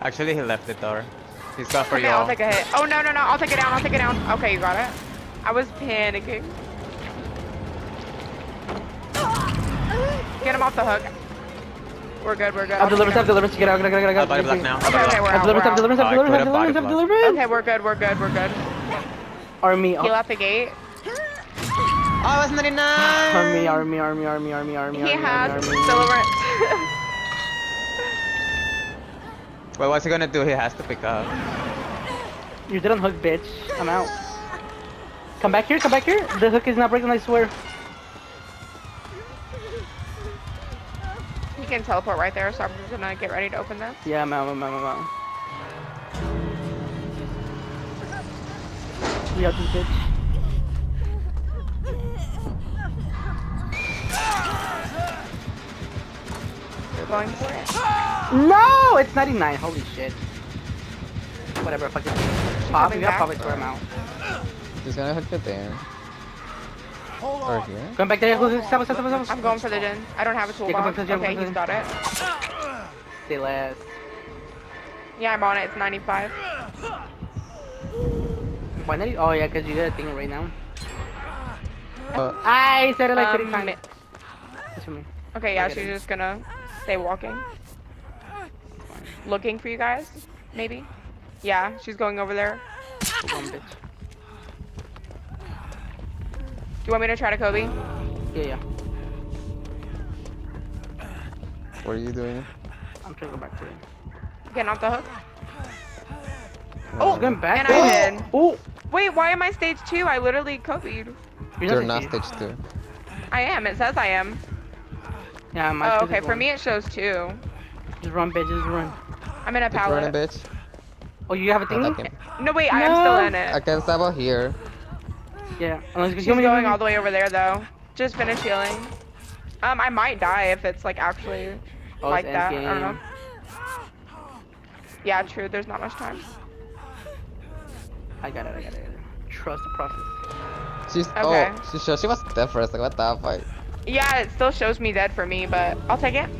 Actually, he left the door. He's got for Okay, I'll take a hit. Oh no no no! I'll take it down. I'll take it down. Okay, you got it. I was panicking. Get him off the hook. We're good. We're good. I've I'll delivered, take I've it delivered. Get out, get out, get out, get I'll out. body block now. I'll Okay, oh, body okay, block. we're I've out. delivered, We're I've delivered, I've Alright, delivered, put I've a body delivered, I've block. delivered. Okay, we're good. We're good. We're good. Army, Heal at the gate. Oh, it's 99! army, army, army, army, army, army, He army, has army, army. deliverance. Well, what's he gonna do? He has to pick up. You didn't hook, bitch. I'm out. Come back here, come back here. The hook is not breaking, I swear. he can teleport right there, so I'm just gonna get ready to open this. Yeah, I'm out, I'm out, I'm out. We out this bitch. Going for it. No! It's 99, holy shit. Whatever, fucking pop. coming You got back? pop it for him out. He's gonna hook it there. Or here. Going back there, who's stop, stop, stop, stop. I'm going for the den. I don't have a Yeah, come toolbox. back to Okay, gen, he's come got it. Stay last. Yeah, I'm on it. It's 95. Why not? Oh yeah, cause you got a thing right now. Uh, I said it like Um, 30 times. That's for me. Okay, yeah, she's it. just gonna stay walking. Looking for you guys, maybe? Yeah, she's going over there. Hold on, bitch. Do you want me to try to Kobe? Yeah, yeah. what are you doing? I'm trying to go back to it. Getting off the hook? Oh, oh going back. and I did. Oh, oh, Wait, why am I stage two? I literally Kobe'd. You're not stage 2. I am. It says I am. Yeah, my Oh, okay. For one. me, it shows two. Just run, bitch. Just run. I'm in a Keep running, pallet. bitch. Oh, you have a thing? I can, No, wait. I am still in it. I it. can stop out here. Yeah. Unless She's going all the way over there, though. Just finish healing. Um, I might die if it's like actually Oh, like it's that. I don't know. Yeah, true. There's not much time. I got it. I got it. Trust the process. She's Okay. oh, she she was dead first. Like what the fuck? Yeah, it still shows me dead for me, but I'll take it.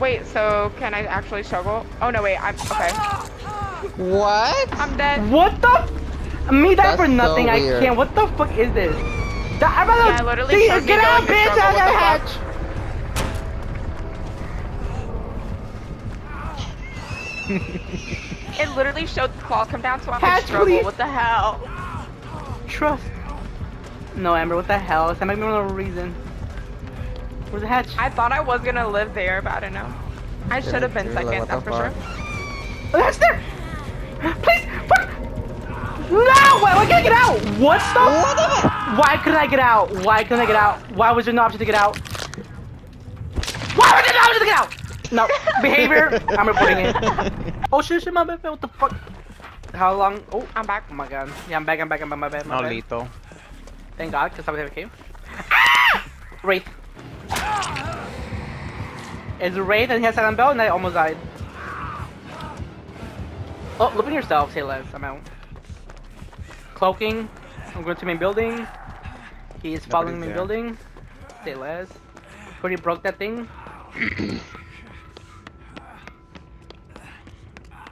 Wait, so can I actually struggle? Oh no, wait. I'm okay. What? I'm dead. What the? F me die That's for so nothing. I can't. What the fuck is this? That, I'm about Yeah, to it literally see- Get out, bitch! Out of the hatch! It literally showed the claw come down, so I'm Hatch, gonna struggle. please. What the hell? Trust. No, Amber. What the hell? Is That might be no reason. Where's the hatch? I thought I was gonna live there, but I don't know. I should have been You're like, second, that's the for sure. Oh, that's there! Please! Fuck! No! Why, why can't I get out? What the? Why couldn't I get out? Why couldn't I get out? Why was there no option to get out? Why was there no option to get out? No. Behavior. I'm reporting it. Oh shit, shit, my bad. What the fuck? How long? Oh, I'm back. oh my god. Yeah, I'm back, I'm back, I'm back, my bad, my bad. Malito. Thank god, because I was have a cave. Ah! Wraith. It's Wraith and he has Silent Bell and I almost died. Oh, look at yourself, say less. I'm out. Cloaking. I'm going to main building. He is following main there. building. Say less. Pretty broke that thing.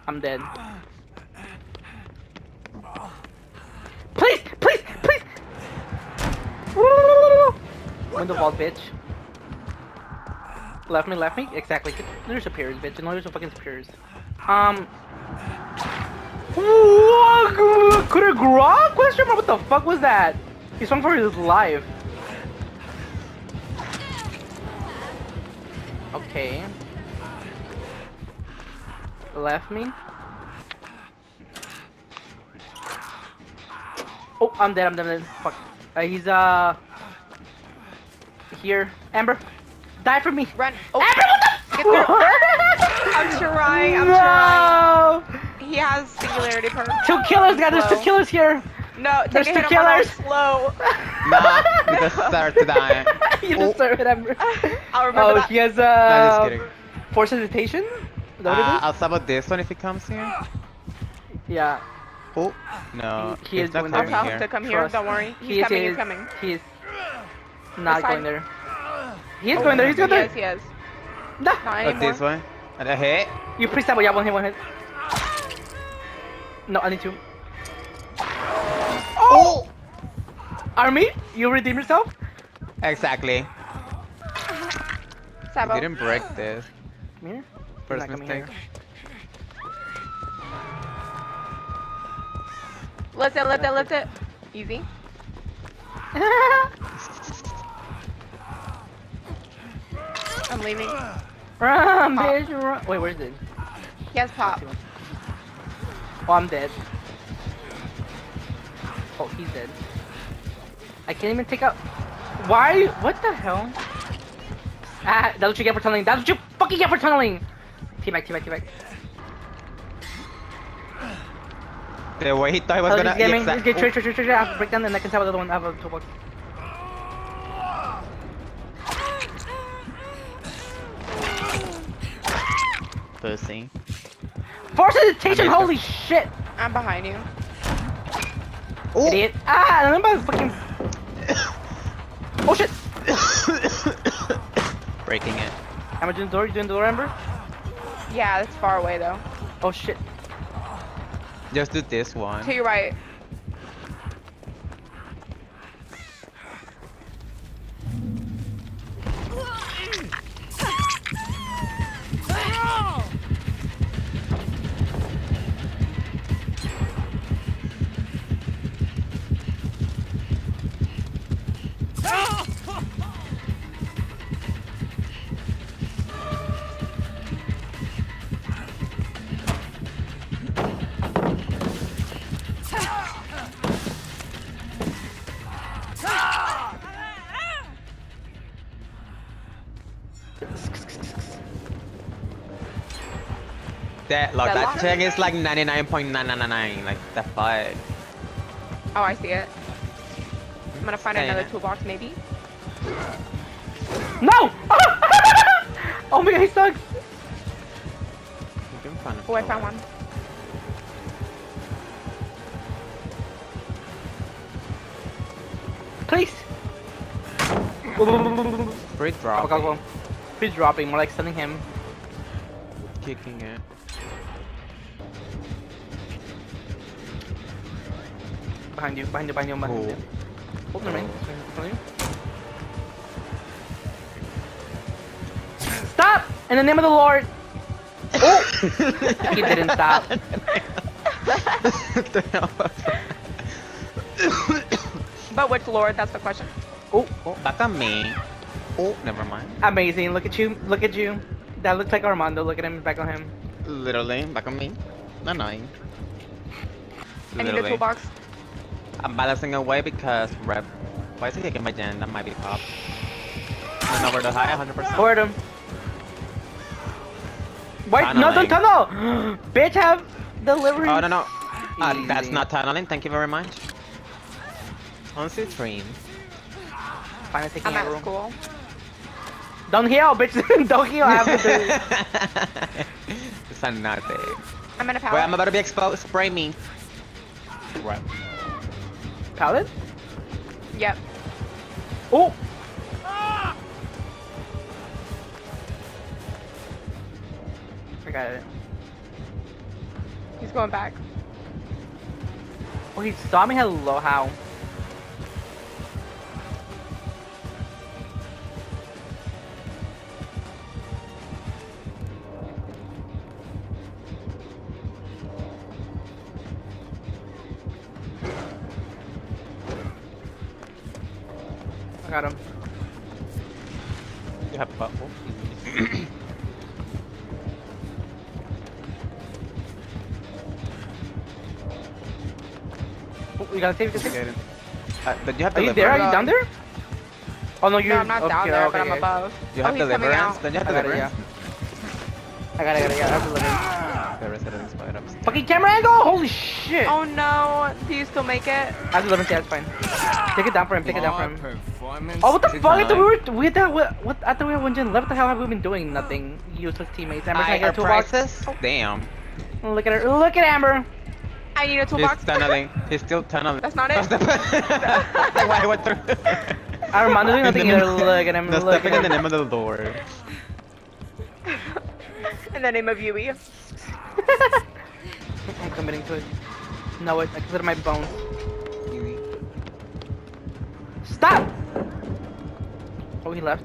I'm dead. Please, please, please. Window vault, bitch. Left me, left me. Exactly. There's a superiors, bitch. And there's fucking superiors. Um. Could it grog? Question mark. What the fuck was that? He swung for his life. Okay. Left me. Oh, I'm dead. I'm dead. I'm dead. Fuck. Uh, he's uh here. Amber, die for me. Run. Oh, Amber, Get what the through. I'm trying. I'm trying. no! He has singularity perk. Two killers, guys. There's two killers here. No, take There's a two hit on killers. slow. Nah, you deserve to die. you Oh. deserve it, Amber. I'll remember Oh, that. he has Nah, uh, just kidding. force hesitation. Is that what Uh, I'll stop at this one if he comes here. is? Yeah. Oh, no. He- he is not going I'll coming tell here. him to come here. Don't worry. He's He coming. is, He's coming. He's not This going there. He is Oh, going there. He's going He there. is. He is. Nah. Not Oh, anymore. this one. And a hit. You pre-stab. Yeah, one hit, one hit. No, I need to. Oh! oh! Army, you redeem yourself? Exactly. Sabo. I didn't break this. Come here. First not coming mistake. Lift it, lift it, lift it. Easy. I'm leaving. run, bitch, run. Wait, where's it? He has pop. Oh, I'm dead. Oh, he's dead. I can't even take out. Why? What the hell? Ah, that's what you get for tunneling. That's what you fucking get for tunneling. Teabag, teabag, teabag. The way he thought he was Hello, gonna. he's gaming. exact- He's good. Trade, trade, trade, trade. I have to break down and I can tell the other one. I have a toolbox. Pussy. Force hesitation. Amazing. Holy shit, I'm behind you. idiot. Ah, I'm about to fucking. Oh shit. Breaking it. Am I doing the door? You doing the door, Amber? Yeah, it's far away though. Oh shit. Just do this one. To your right. That look, That that check is like 99.999. Like the fuck. Oh, I see it. I'm gonna find Saying another it. toolbox maybe. No! oh my god, he sucks. You can find a Oh, I found one. Please. Free Go, drop. go, go. He's dropping, more like sending him. Kicking it. Behind you, behind you, behind you, behind you. Cool. Oh, never mind. Behind. Stop! In the name of the Lord! Oh! he didn't stop. the hell? But which lord? That's the question. Oh, oh, back on me. Oh, never mind. amazing. Look at you. Look at you. That looks like Armando. Look at him. Back on him. Literally, back on me. No, no. I need a toolbox. I'm balancing away because rep. Why is he taking my gen? That might be pop. I know where to hide 100%. Board him. Wait, no, don't tunnel! Bitch, have delivery. Oh, no, no. Uh, that's Easy. not tunneling. Thank you very much. On stream. Finally taking I'm a at room. school. Don't heal, bitch. don't heal. I have to do it. it's a nothing. I'm in a Wait, I'm about to be exposed. Spray me. Right. Pallet? Yep. Oh! Ah! I got it. He's going back. Oh, he saw me. Hello, how? Got him. You have bubble. Oh, you gotta save. You gotta save. Uh, but you have Are you there? Are you down there? Oh no, you're. No, I'm not down there, okay, but I'm above. You oh, have he's coming deliverance. Then you have I got it, deliverance. I got it, I got it, I have deliverance. The rest of them is up. Fucking camera angle! Holy shit! Oh no! Do you still make it? I have deliverance, yeah, it's fine. Take it down for him, take it down for him. Performance. Oh, what the fuck? I thought we were, time? we thought, what, what, I thought we were one gen left. What the hell have we been doing? Nothing. Useless teammates. Amber, can I Higher get a toolbox? prices? Damn. Look at her. Look at Amber. I need a toolbox. He's toolbox. tunneling. He's still tunneling. That's not it. Why I went through? Armando's doing nothing In the either. name- Look at him. No Look stepping in the name of the Lord. In the name of Yui. I'm committing to it. know it. I consider my bones. Easy. Stop! Oh, he left.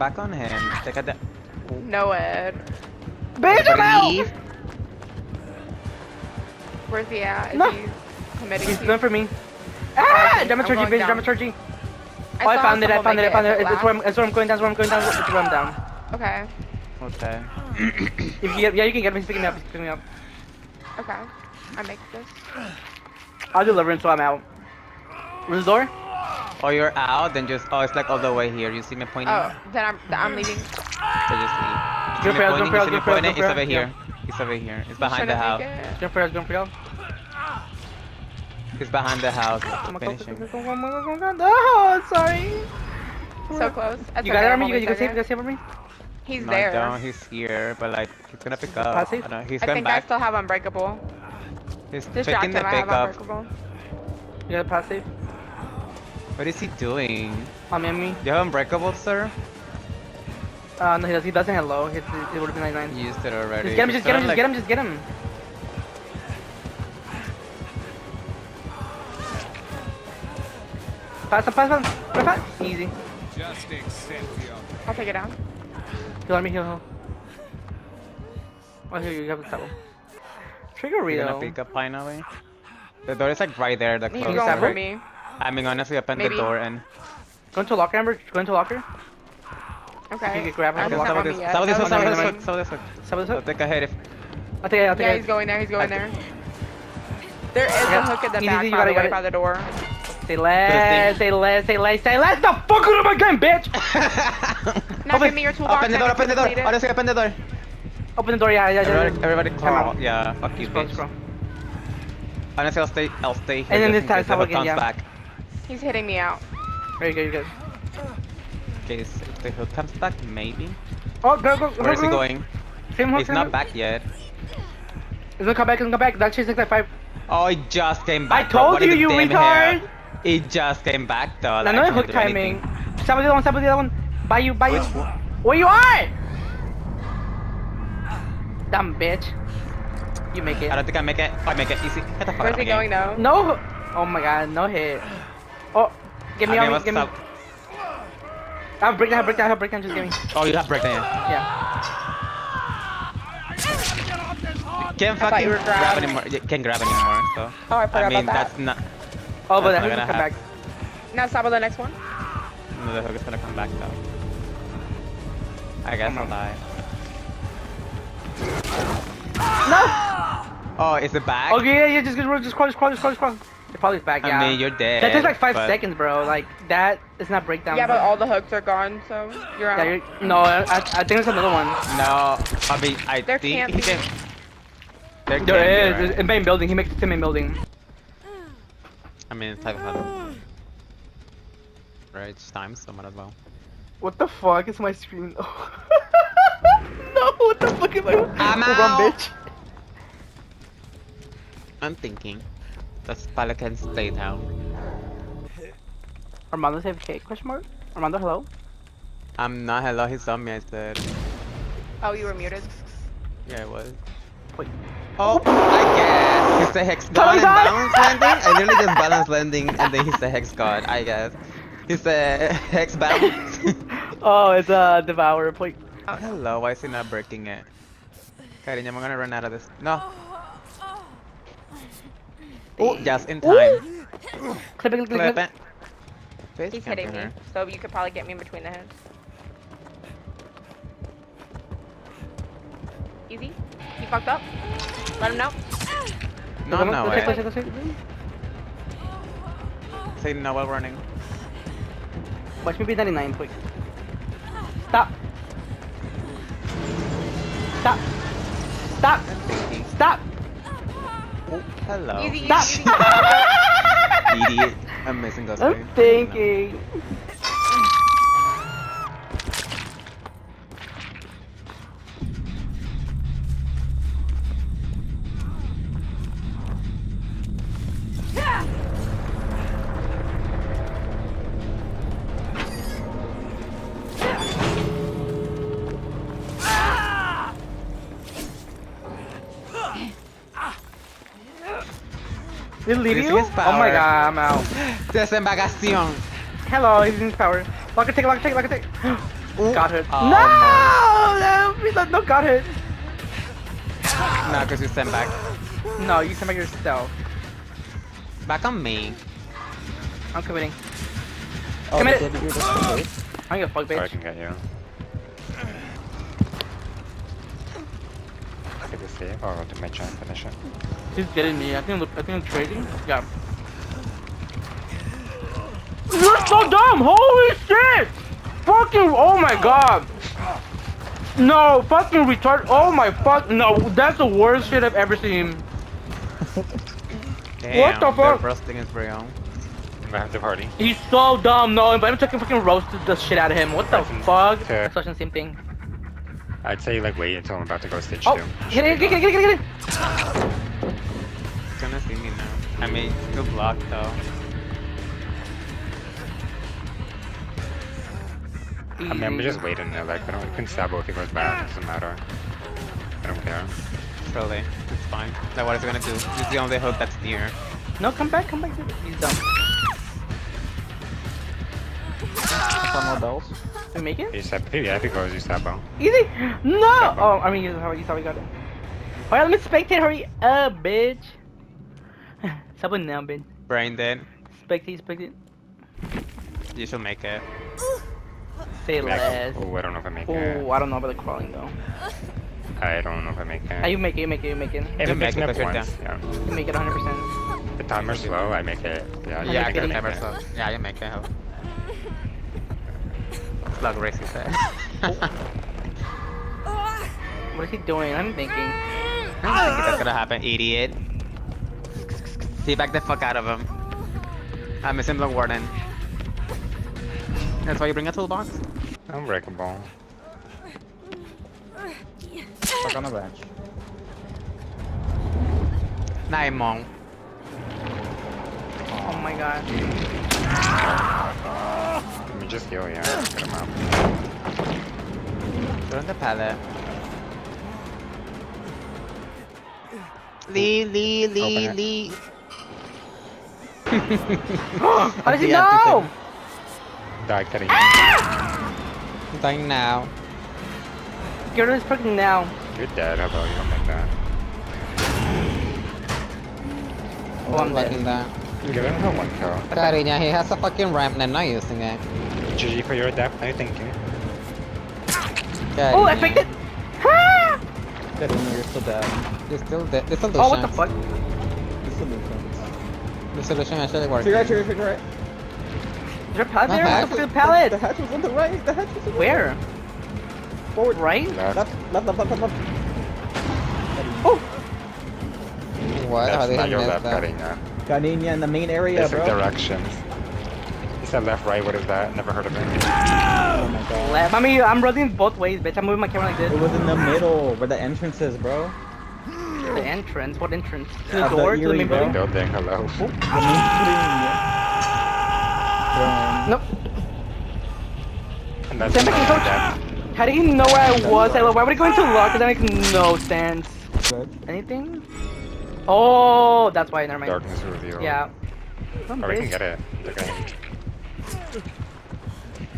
Back on him. Take a. No, Ed. Bitch, I'm out! Where's he at? Is No. he committing He's to- going for me. Ah! I'm Dramaturgy, bitch, dramaturgy. Oh, I found it, I found it, I found it. at It's where, I'm, it's where I'm going down, it's where I'm going down, it's where I'm down. Okay. Okay. If you get, yeah, you can get me, he's picking me up, he's picking me up. Okay. I make this. I'll deliver until I'm out. Where's the door? Oh, you're out. Then just. Oh, it's like all the way here. You see me pointing. Oh, then I'm then I'm leaving. So just leave. You Go see for me it, go pointing? for You it, see go me for it, pointing? go It's for over it. here. It's over here. It's behind the Shouldn't house. make it. Going for it, going for it. It's behind the house. Come on, go, go, Finishing. go, go, go, go, go, go. Oh, sorry. So close. That's You got it okay, on me? I'm You, you can almost save, you there. can save for me? He's No, there. don't. He's here, but like he's gonna pick up. Passive? I know. He's I going think I still have unbreakable. He's Distract taking him. the I have pickup. unbreakable. You got a pass save? What is he doing? On me, on me. Do you have unbreakable, sir? Uh, no, he, does, he doesn't have low. It, it, it would have been 99. You used it already. Just get him, just get him, just like, get him, just get him. Pass him, pass him, pass him. Easy. Just accept I'll take it down. Heal on me, heal, heal. Oh, here, you have the towel. Trigger You're gonna pick up finally. The door is like right there. The He's close for me. I mean, honestly, open Maybe. the door and. Go into locker, Amber. Go into locker. Okay. You can grab him. I Okay, don't stop have Some of on this. me yet. Some of this. No, Some of no, this. no, Some no. of this. Some of Stop this. this So up. take a hit if. I'll take it, I'll take Yeah, it. he's going there. He's going Okay. there. There is Yeah. a hook at the Easy, back, you by got the it, got way, it. by the door. Say less, say less, say less, say less. The fuck out of my game, bitch! Now Open- give me your toolbox. Open the door. Open the door. completed. Honestly, open the door. Open the door, yeah, yeah, yeah. Everybody, yeah. everybody Come crawl. on. Yeah, fuck you, Scroll, bitch. scroll. Honestly, I'll stay. I'll stay here. And then this in time stop again, comes yeah. back. He's hitting me out. Very good, you're good. In case if the hook comes back, maybe. Oh, go, go, go, Where is go, he go. going? Same hook, He's same not hook. back yet. He's gonna come back, he's gonna come back. That shit's like five. Oh, he just came back. bro. told you, you retard. hair? He just came back though. I like, know can't hook timing. anything. Stop the one, stop with the other one. By you, by you. Where you are? Dumb bitch. You make it. I don't think I make it. I make it easy. Get the fuck Where's he going game. now? No. Oh my god, no hit. Oh, give me I on mean, me, what's give me. up? I have breakdown, I have breakdown, I have breakdown, just give me. Oh, you have breakdown. Yeah. You can't fucking grab anymore. Can't grab anymore. So. Oh, I forgot I mean, about that. that's not. Oh, but That's then not he's gonna gonna come back. Now stop with the next one. No, the hook is gonna come back though. I guess oh, I'll on. die. No! Oh, is it back? Okay, yeah, yeah, just, just, just crawl, just crawl, just crawl, just crawl. It probably is back, I yeah. mean, you're dead. that takes like five but- seconds, bro. Like, that is not breakdown. Yeah, but all the hooks are gone, so you're out. Yeah, you're, no, I, I I think there's another one. No, I mean, I There think can't he be. can. There, There can be, is, right? it's in main building. He makes it to main building. I mean, it's type of hard. Right, it's time, so might as well. What the fuck is my screen? Oh. no, what the fuck am I? I'm Run, out. bitch. I'm thinking. That's Pelican stay down. Armando save K? Question mark? Armando, hello. I'm not hello, he saw me, I said. Oh, you were muted. Yeah, it was. Wait. Oh, I guess. He's the hex god and balance landing? I literally just balance landing and then he's the hex god, I guess. He's the hex balance. oh, it's a uh, devourer. Wait. oh, hello, why is he not breaking it? Cariño, I'm gonna run out of this. No. Oh, just in time. Clip it, clip it, Clip clip it. it. Face He's hitting camping me, so you could probably get me in between the heads. Easy. You fucked up. Let him know. No, Clip it, no, clip way. clip it, clip. Say no while running. Watch me be 99, quick. Stop. Stop. Stop. Stop. Oh, hello. Easy, easy, Stop. easy. Idiot. I'm missing those I'm thinking. Leave you? Oh my god, I'm out. Desembagación. Hello, he's in his power. Lock and take, it, lock and take, it, lock and take. it. got hit. Oh, no! No, no, no, got hit. No, because you sent back. No, you can back yourself. Back on me. I'm committing. Oh, Come they here. did you this today? I'm gonna fuck Oh, I can get you. The save. I'll do my giant finish it. He's getting me. I think I'm, think I'm trading. Yeah. You're so dumb! Holy shit! Fucking, oh my god! No, fucking retard. Oh my fuck. No, that's the worst shit I've ever seen. Damn, the fuck? The roasting is real. I have party. He's so dumb. No, but I'm fucking fucking roasted the shit out of him. What the Listen, fuck? to- such the same thing. I'd say like wait until I'm about to go stage Oh, two. get it, get it, get it, get it. It's gonna see me now. I mean, still blocked though. I mean, I'm just waiting there. Like, I don't. You can sabo if he goes back. It doesn't matter. I don't care. Really, it's fine. Like, what is it gonna do? It's the only hook that's near. No, come back, come back. He's dumb. Some more bells. Make it? He sab. Yeah, if he goes, you sabo. Easy! No! Oh, I mean, you how you saw we got it. Alright, let me spectate, hurry up, bitch! Someone now, bitch. Brain dead. Spectate, spectate. You should make it. Say Like, less. oh, I don't know if I make it. Oh, I don't know about the crawling though. I don't know if I make Ah, it. you make it, you make it, you make it. If You it make makes it, up but once, yeah. You make it 100%. The timer's slow, I make it. Yeah, Yeah, Yeah, I I think can I never make it. Yeah, you make it. Hope. Slug racing set. What is he doing? I'm thinking. I don't think that's gonna happen, idiot. Teabag the fuck out of him. I'm a the warden. That's why you bring a toolbox? I'm Unbreakable. Stuck on the bench. Naimong. Oh my god. Ah! Let me just heal, yeah. Get him out. Put on the pallet. Lee, Lee, Lee, Lee. How does he know? Die, cutting. Ah! Dying now. Get rid of this fucking now. You're dead, how about you don't make that? Oh, I'm dead. that. Give him a one kill. Cariña, he has a fucking ramp and I'm not using it. GG for your adapt, I thank eh? oh, you. Oh, I picked it! Dead in you're still dead. You're still dead. The solution. Oh, what the fuck? The solutions. The solution actually works. To your right, to your right, to your right. Is there a pallet My there? bad. What the fuck is The hatch was on the right. The hatch was on the Where? right. Forward. Right? Left. Left, left, left, left, left, left. Oh! What? How That's did not he your left, that? cutting, uh, in the main area, Basic bro. directions. He said left, right, what is that? Never heard of it. Oh my god. Left. I mean, I'm running both ways, bitch. I'm moving my camera like this. It was in the middle where the entrance is, bro. The entrance? What entrance? To the Of the door? to the Erie, main bro. building? Building, hello. The main building. Nope. And that's Send back not the. How do you know where I was? Like, why would I go into lock? That makes no sense. Good. Anything? Oh, that's why. Never mind. Darkness reveal. Yeah. Come Oh, we can get it.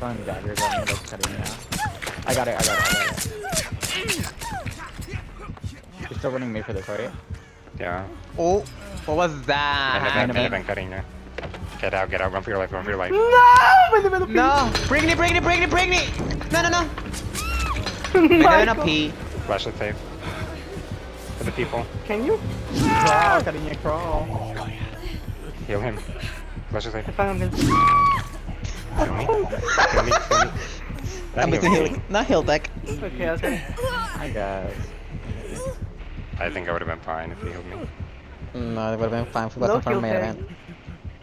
They're gonna Fun daggers on me, that's cutting me out. I got it, I got it, I got it. You're still running me for this, right? Yeah. Oh, what was And that? event, Enemy. event cutting there. Get out, get out, run for your life, run for your life. No! In the middle No! Bring it, bring it, bring it, bring it! No, no, no! Bring it gonna pee. Flash the safe. For the people. Can you? Crawl, cutting you crawl. Heal him. Flash it safe. I found him. Heal me. Heal me, heal me. Not I'm heal missing healing. Not heal deck. Okay, okay. I guess. I think I would have been fine if he healed me. No, it would have been fine if it No wasn't for heal main event.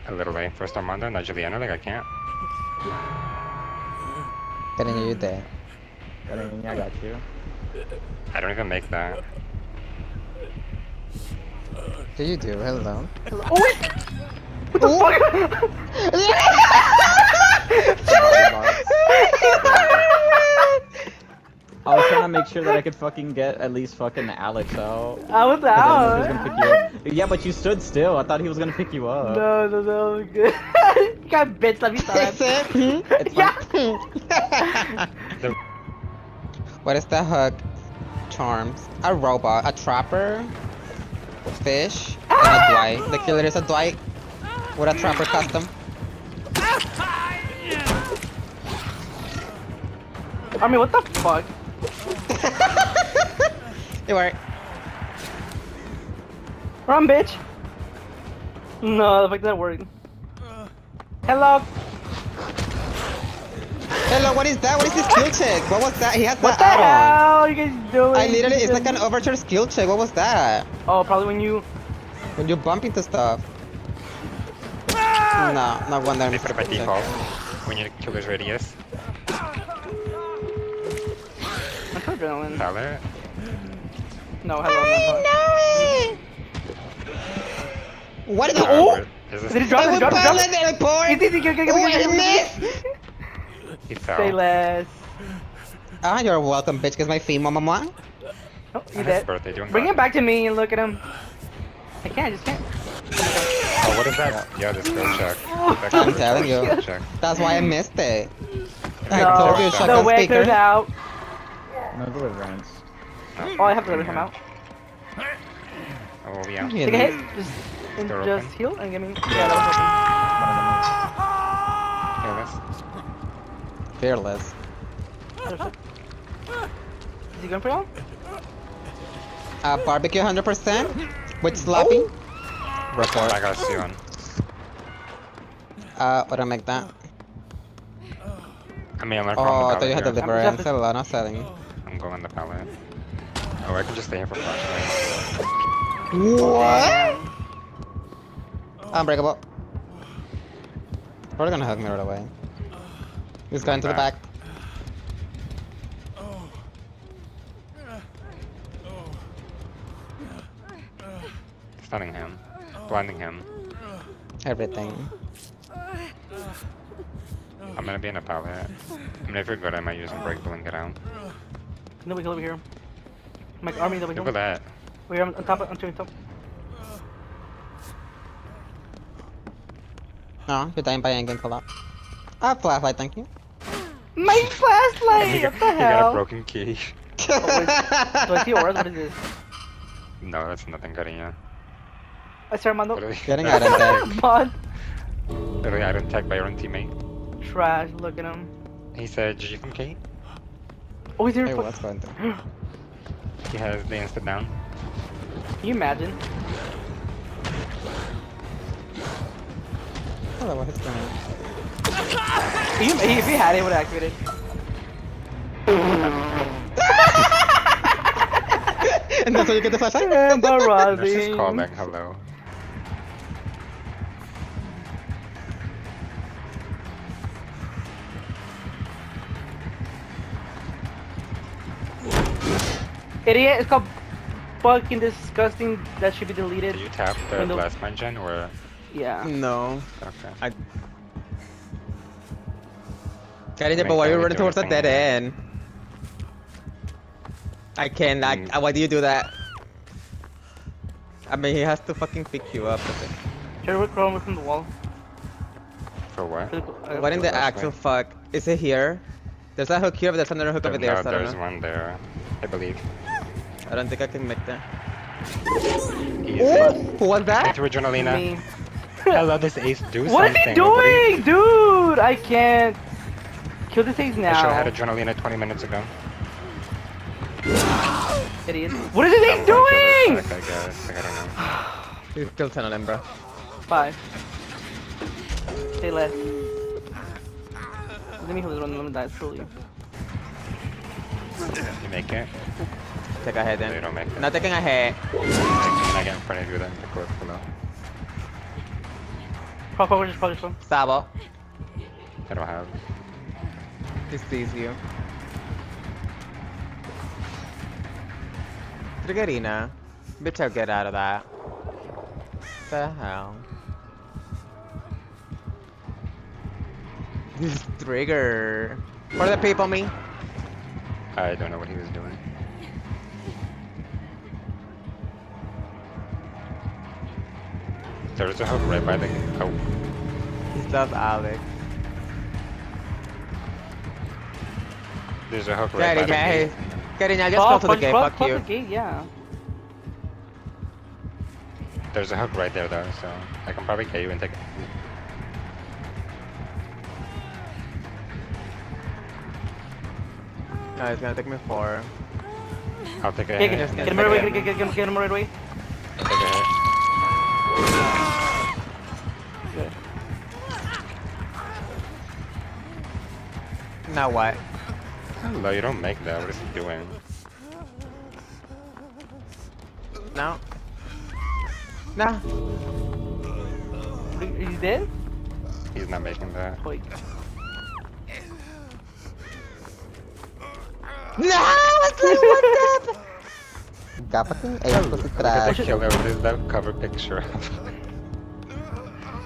A little late. First Armando, not Juliana, like I can't. Getting you dead. Cutting, I got you. I don't even make that. Do you do? Hello. Oh wait! What the fuck? I was trying to make sure that I could fucking get at least fucking Alex out. 'Cause I was out. didn't know if he was gonna pick you up. Yeah, but you stood still. I thought he was gonna pick you up. No, no, no, good. you got bitch let me start. It's yeah. What is the hook? Charms. A robot, a trapper, fish, and a ah! Dwight. The killer is a Dwight with a trapper custom. I mean, what the fuck? It worked. Run, bitch. No, the fuck that worked. Hello. Hello, what is that? What is this skill check? What was that? He has What the that add-on. hell are you guys doing? I literally, it's like an overture skill check. What was that? Oh, probably when you. When you bump into stuff. Ah! No, not one there. They put it by default. When your killer's radius. I'm so adrenaline. Pallet. No, hello. What is it? Oh! Is Did he drop it? I Did he drop it? Drop it? there, boy. Easy, easy, go, go, go, Oh, I go, go, missed. he go. fell. Say less. Ah, you're welcome, bitch. Cause my female mama. Oh, you his dead. birthday, doing Bring him back to me and look at him. I can't, I just can't. Oh, what is that? Yeah, the skill check. That I'm skill telling you. Check. That's why I missed it. I No, told you, the the shotgun way speaker. clears out. No deliverance. Oh, I have to let him out. Oh, yeah. You Take a hit. Just, and just open. heal and give me. Yeah, that Fearless. was open. Is he going for you? Uh, barbecue 100% with slapping. Report. I got a C on. Uh, what do I make that? I mean, I'm Oh, I thought you had the deliverance. I'm not selling. Going the pallet. Oh, I can just stay here for flashlight. What? Unbreakable. Probably gonna hug me right away. He's going to the back. Stunning him. Blinding him. Everything. I'm gonna be in a pallet. I mean, if you're good, I might use unbreakable and get out. No, we kill over here. My army over Look at that. We're on on top of, on top. No, you're dying by angling pull up. Ah, flashlight, thank you. My flashlight! He What got, the he got a broken key. Do I see auras? What is this? no, that's nothing cutting you. I see Armando. Literally, Getting out of there. Mod. literally iron tech by your own teammate. Trash, look at him. He said, GG from Kate. Oh, he's here. Hey, for- what's going through? He has the instant down. Can you imagine? Hello, what is going on? If you, if he had it, it would have activated. and that's how you get the flashlight? And the Let's just rising. call back hello. Idiot, it's called fucking disgusting. That should be deleted. Did you tap the Window. last mind or? Yeah. No. Okay. I... Getting it, but why are you running towards the anything. dead end? I can't, I, Mm. why do you do that? I mean, he has to fucking pick you up. that's it. Try crawl away from the wall. For what? Uh, What in the flashlight. actual fuck? Is it here? There's a hook here, but there's another hook over there, no, so there's one there, I believe. I don't think I can make that. Easy. Who was that? Thank you, Adrenalina. Me. Hello, this ace. Do What is something. he What are you- doing, dude? I can't. Kill this thing I should have had now. Adrenalina 20 minutes ago. Idiot. What is this thing That one killed doing? us, I guess. Like, I don't know. He's still ten on him, bro. Five. Stay less. Let me heal this one. Let me die truly. You make it. Take a head No, you then. don't make it. Not taking a head. Can I get in front of you then? The court below. Pop, pop, just pop, just pop. Sabo. I don't have. He sees you. Triggerina. Bitch, I'll get out of that. The hell? This trigger. For the people, me. I don't know what he was doing. There's a hook right by the. Oh, He loves Alex. there's a hook right Daddy, by the guys. gate. Daddy, now just Fuck, go to the fuck, gate. fuck, Fuck you. the gate, yeah. There's a hook right there though, so I can probably get you and take it. No, it's gonna take me four. I'll take a Get, hit. get, and get him right away, get, him right away. I'll take a hit. Good. Now what? Hello, you don't make that. What is he doing? No. No. Are you dead? He's not making that. Wait. No! It's like, what the? Kapatid, ayun ko si Look at Trash. the killer with that cover picture of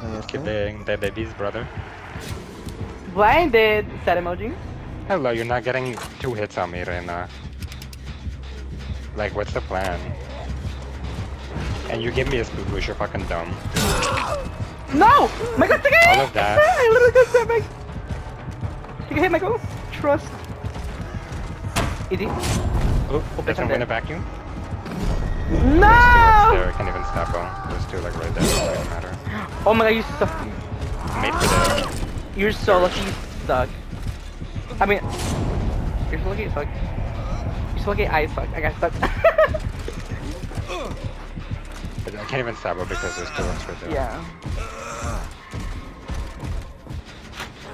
Ayos na. kidding. The baby's brother. Blinded! Sad emoji. Hello, you're not getting two hits on me, Rena. Like, what's the plan? And you give me a spook wish, you're fucking dumb. No! My god, take All of that. Ah, I literally just said my... Take a hit, Michael. Trust. Easy. Oh, does I'm one win a vacuum? No! There, I can't even stop them. Those two, like, right there. It doesn't matter. Oh my god, you suck. Made for that. You're so lucky you suck. I mean, you're so lucky you suck. You're so lucky I suck. I got stuck. But I can't even stab her because there's two hooks right there. yeah.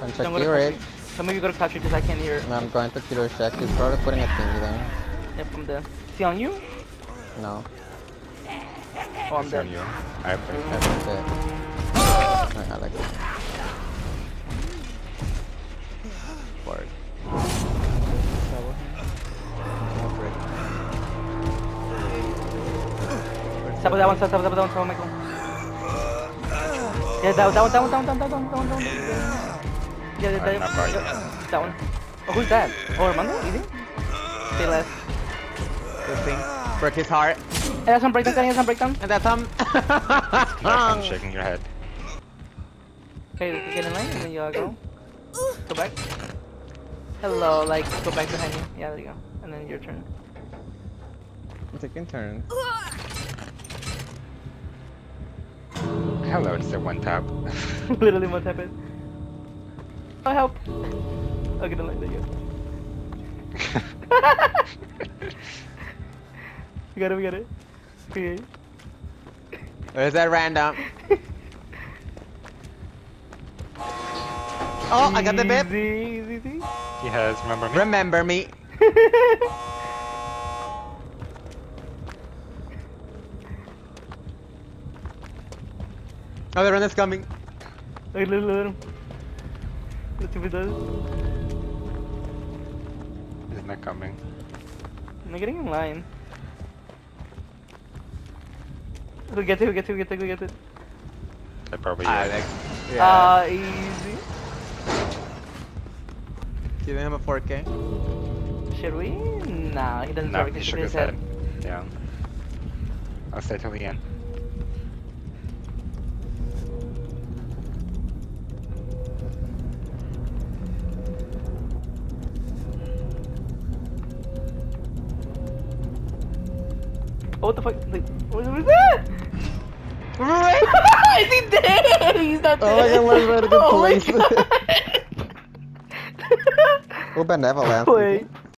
I'm So I'm check gonna your it. Some of you gotta touch it because I can't hear. I'm going to killer check. He's probably putting a thingy there. Yep, I'm dead. See on you? No, Oh, I'm It's dead. you. I have to. that's it. Ay, Alex. Four. Stop that one, stop, stop, stop that one, stop, Michael. Yeah, that, that one, that one, that one, that one, that one, that one, that one. Yeah, that, I'm that, that, that one. Oh, who's that? Oh, Armando? Easy? Say less. Good thing. Break his heart. Hey, that's some breakdown, that's some breakdown. And that's um. That's I'm shaking your head. Okay, get in line, and then you uh, go. Go back. Hello, like, go back behind you. Yeah, there you go. And then your turn. I'm taking turns. Hello, it's the one tap. Literally what happened. Oh, help! Okay, don't like that yet. We got it, we got it. Okay. Where's that random? Oh, I got the bip. Easy, easy, easy. he has, remember me? Remember me. Oh, the run is coming. Okay, let, let him. Let's see if he does. He's not coming. I'm getting in line. We'll get it, we'll get it, we'll get it, we'll get it. I probably Alex. is. Yeah. Ah, easy. Giving him a 4K. Should we? Nah, he doesn't No, deserve he He shook shook his head. Yeah. I'll stay till the end. Oh, what the fuck? Like, what was that? Is he dead? He's not dead. Oh my dead. God, we're in a good oh place. God. Oh, benevolence. Wait.